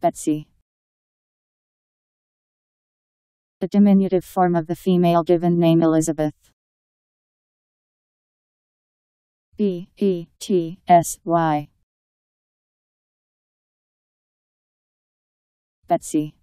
Betsy. The diminutive form of the female given name Elizabeth. B E T S Y. Betsy.